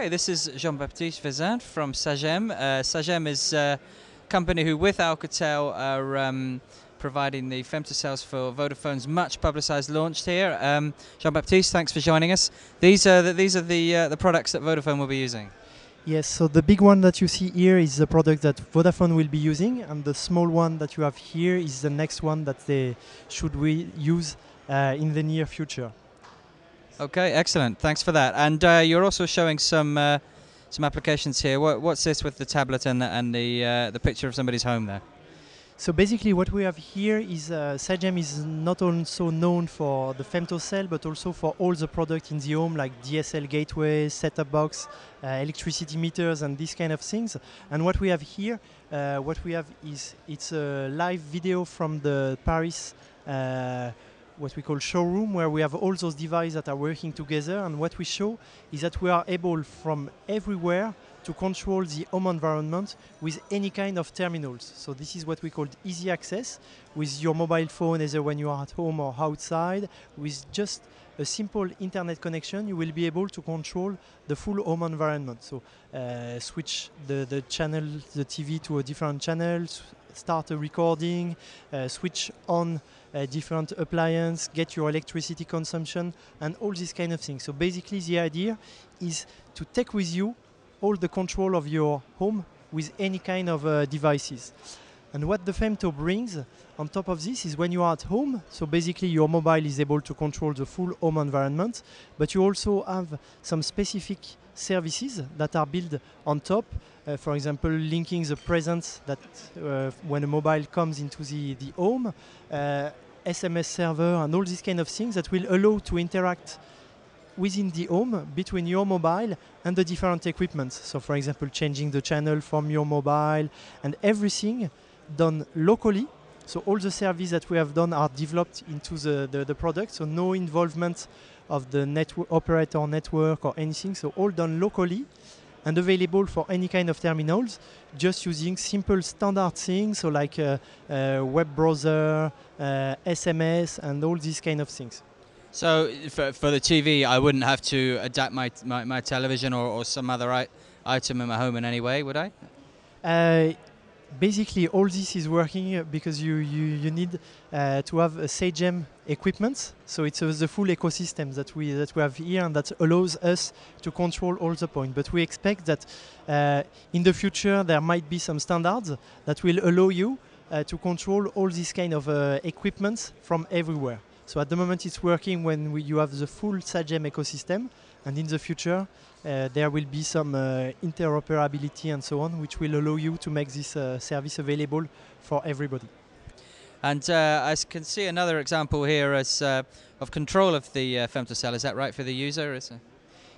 Okay, this is Jean-Baptiste Vezin from Sagem. Uh, Sagem is a company who, with Alcatel, are um, providing the femtocells for Vodafone's much publicised launch here. Um, Jean-Baptiste, thanks for joining us. These are the, these are the uh, the products that Vodafone will be using. Yes, so the big one that you see here is the product that Vodafone will be using, and the small one that you have here is the next one that they should we use uh, in the near future. Okay, excellent. Thanks for that. And uh, you're also showing some uh, some applications here. What, what's this with the tablet and the, and the uh, the picture of somebody's home there? So basically, what we have here is uh, Sagem is not also known for the femtocell, but also for all the products in the home, like DSL gateways, set-top box, uh, electricity meters, and these kind of things. And what we have here, uh, what we have is it's a live video from the Paris. What we call showroom where we have all those devices that are working together and what we show is that we are able from everywhere to control the home environment with any kind of terminals. So this is what we call easy access with your mobile phone either when you are at home or outside with just a simple internet connection you will be able to control the full home environment. So uh, switch the, the channel, the TV to a different channel, start a recording, uh, switch on uh, different appliance, get your electricity consumption, and all these kind of things. So basically, the idea is to take with you all the control of your home with any kind of uh, devices. And what the Femto brings on top of this is when you are at home, so basically your mobile is able to control the full home environment, but you also have some specific services that are built on top. Uh, for example, linking the presence that uh, when a mobile comes into the, the home, uh, SMS server, and all these kind of things that will allow to interact within the home between your mobile and the different equipment. So, for example, changing the channel from your mobile and everything done locally. So, all the services that we have done are developed into the, the, the product. So, no involvement of the network operator network or anything. So, all done locally and available for any kind of terminals just using simple standard things so like uh, uh, web browser uh, sms and all these kind of things So for, for the TV, I wouldn't have to adapt my my, my television or, or some other I- item in my home in any way, would I? Basically, all this is working because you you, you need uh, to have a Sagem equipment. So it's uh, the full ecosystem that we that we have here, and that allows us to control all the points. But we expect that uh, in the future there might be some standards that will allow you uh, to control all these kind of uh, equipments from everywhere. So at the moment it's working when we, you have the full Sagem ecosystem, and in the future there will be some uh, interoperability and so on, which will allow you to make this uh, service available for everybody. And uh, I can see another example here as uh, of control of the uh, femtocell. Is that right for the user? Is it?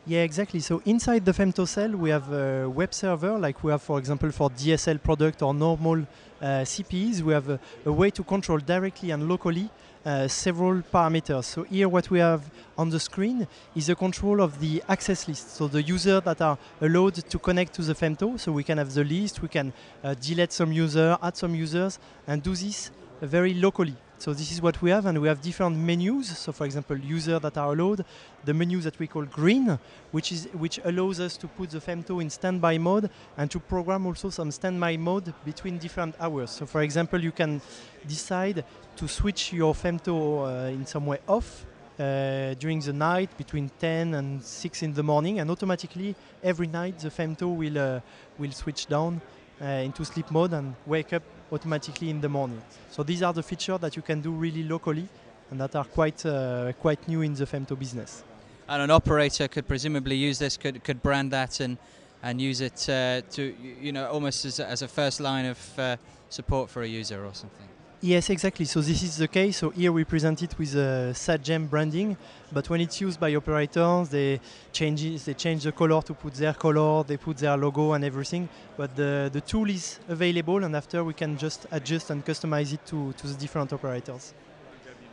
Yeah, exactly. So inside the femtocell, we have a web server, like we have, for example, for DSL product or normal uh, CPEs. We have a, a way to control directly and locally uh, several parameters. So here, what we have on the screen is a control of the access list. So the users that are allowed to connect to the femto. So we can have the list, we can uh, delete some user, add some users, and do this very locally. So this is what we have, and we have different menus. So for example, users that are allowed, the menu that we call green, which is which allows us to put the femto in standby mode and to program also some standby mode between different hours. So for example, you can decide to switch your femto uh, in some way off uh, during the night between 10 and 6 in the morning, and automatically every night the femto will uh, will switch down into sleep mode and wake up automatically in the morning. So these are the features that you can do really locally and that are quite uh, quite new in the femto business. And an operator could presumably use this, could could brand that and and use it uh, to you know almost as a, as a first line of uh, support for a user or something. Yes, exactly. So this is the case. So here we present it with uh, Sagem branding, but when it's used by operators, they change it, they change the color to put their color, they put their logo and everything. But the, the tool is available, and after we can just adjust and customize it to, to the different operators.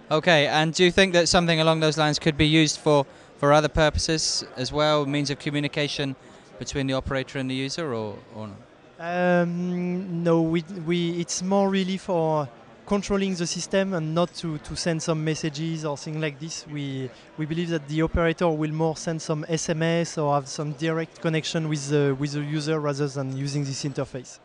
Okay, and do you think that something along those lines could be used for, for other purposes as well, means of communication between the operator and the user, or, or not? Um, no, we, we, it's more really for controlling the system and not to, to send some messages or things like this. We we believe that the operator will more send some SMS or have some direct connection with the with the user rather than using this interface.